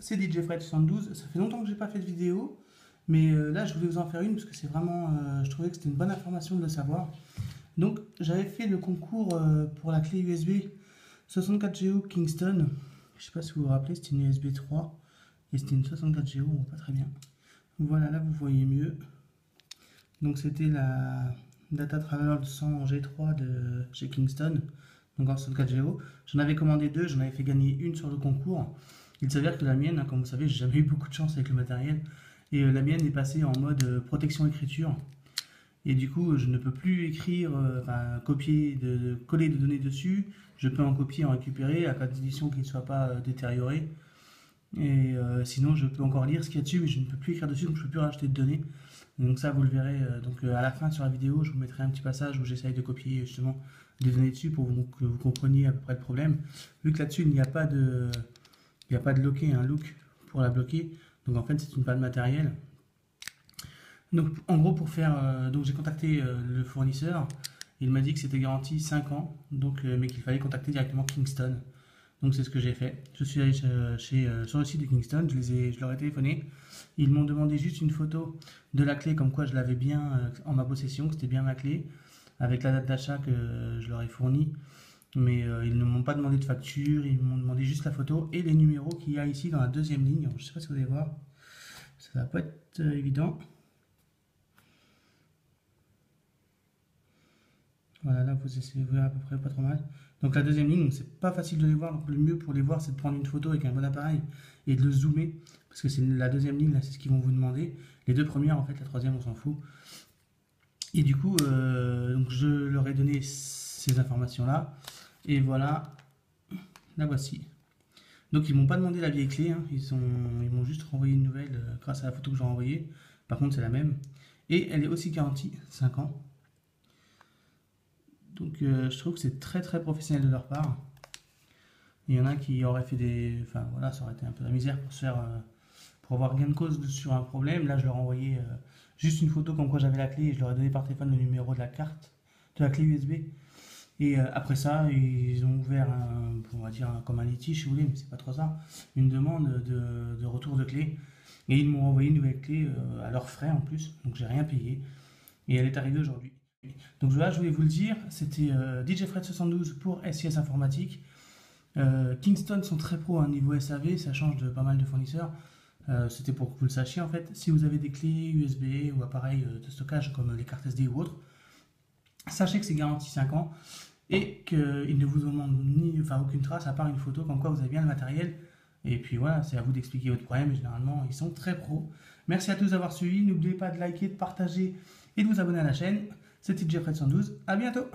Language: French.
c'est DJ Fred72. Ça fait longtemps que j'ai pas fait de vidéo, mais euh, là je voulais vous en faire une parce que c'est vraiment, euh, je trouvais que c'était une bonne information de le savoir. Donc j'avais fait le concours euh, pour la clé USB 64Go Kingston. Je sais pas si vous vous rappelez, c'était une USB 3 et c'était une 64Go, on voit pas très bien. Voilà, là vous voyez mieux. Donc c'était la Data Traveler 100 G3 de chez Kingston, donc en 64Go. J'en avais commandé deux, j'en avais fait gagner une sur le concours. Il s'avère que la mienne, comme vous savez, j'ai jamais eu beaucoup de chance avec le matériel. Et euh, la mienne est passée en mode euh, protection écriture. Et du coup, je ne peux plus écrire, euh, enfin, copier, de, coller des données dessus. Je peux en copier, en récupérer, à condition qu'il ne soit pas détérioré. Et sinon, je peux encore lire ce qu'il y a dessus, mais je ne peux plus écrire dessus, donc je ne peux plus rajouter de données. Donc ça, vous le verrez. donc à la fin sur la vidéo, je vous mettrai un petit passage où j'essaye de copier justement des données dessus pour que vous compreniez à peu près le problème. Vu que là-dessus, il n'y a pas de il n'y a pas de loquer, un look pour la bloquer. Donc en fait, c'est une panne matérielle. Donc en gros, pour faire. Euh, donc j'ai contacté euh, le fournisseur. Il m'a dit que c'était garanti 5 ans, donc, euh, mais qu'il fallait contacter directement Kingston. Donc c'est ce que j'ai fait. Je suis allé chez, sur le site de Kingston, je, les ai, je leur ai téléphoné. Ils m'ont demandé juste une photo de la clé, comme quoi je l'avais bien en ma possession, que c'était bien ma clé, avec la date d'achat que je leur ai fournie mais euh, ils ne m'ont pas demandé de facture, ils m'ont demandé juste la photo et les numéros qu'il y a ici dans la deuxième ligne. Je ne sais pas si vous allez voir, ça va pas être euh, évident. Voilà, là vous essayez de voir à peu près pas trop mal. Donc la deuxième ligne, c'est pas facile de les voir, donc le mieux pour les voir, c'est de prendre une photo avec un bon appareil et de le zoomer, parce que c'est la deuxième ligne, là c'est ce qu'ils vont vous demander. Les deux premières, en fait, la troisième, on s'en fout. Et du coup, euh, donc je leur ai donné ces informations-là. Et voilà, la voici. Donc ils m'ont pas demandé la vieille clé, hein. ils ils m'ont juste renvoyé une nouvelle euh, grâce à la photo que j'ai envoyée. Par contre c'est la même. Et elle est aussi garantie 5 ans. Donc euh, je trouve que c'est très très professionnel de leur part. Il y en a qui auraient fait des... Enfin voilà, ça aurait été un peu la misère pour se faire... Euh, pour avoir gain de cause sur un problème. Là je leur ai envoyé juste une photo comme quoi j'avais la clé et je leur ai donné par téléphone le numéro de la carte, de la clé USB. Et euh, après ça, ils ont ouvert, on va dire, comme un litige, si vous voulez, mais c'est pas trop ça, une demande de, retour de clé. Et ils m'ont envoyé une nouvelle clé euh, à leurs frais en plus, donc j'ai rien payé. Et elle est arrivée aujourd'hui. Donc là, je voulais vous le dire, c'était euh, DJ Fred 72 pour SIS Informatique. Kingston sont très pro à un niveau SAV, ça change de pas mal de fournisseurs. c'était pour que vous le sachiez en fait. Si vous avez des clés USB ou appareils de stockage comme les cartes SD ou autres, Sachez que c'est garanti 5 ans et qu'il ne vous demande ni, enfin, aucune trace à part une photo comme quoi vous avez bien le matériel. Et puis voilà, c'est à vous d'expliquer votre problème. Généralement, ils sont très pros. Merci à tous d'avoir suivi. N'oubliez pas de liker, de partager et de vous abonner à la chaîne. C'était Jeffrey 112. À bientôt